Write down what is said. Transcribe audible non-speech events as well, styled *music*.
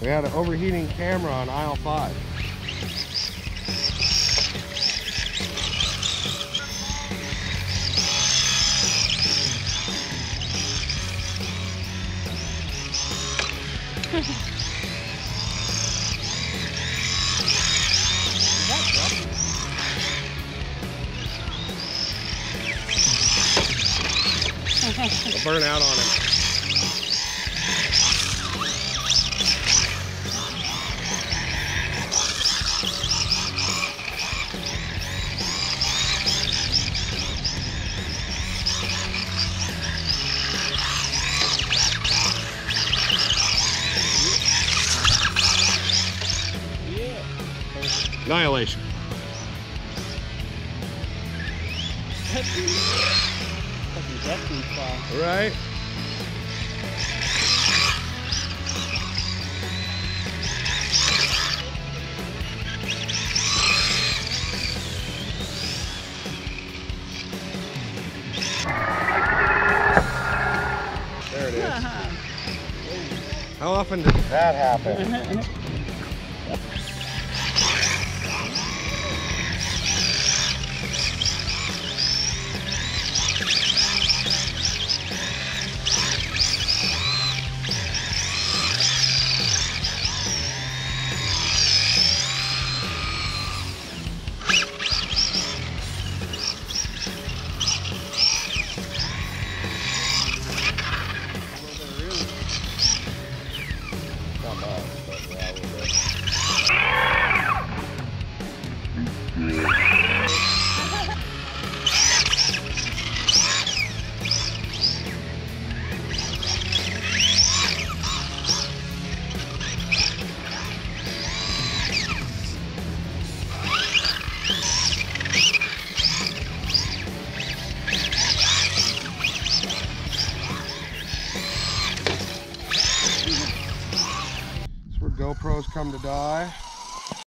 We had an overheating camera on aisle five. *laughs* It'll burn out on him. Annihilation. Right? There it is. Uh-huh. How often does that happen? Uh-huh. GoPros come to die.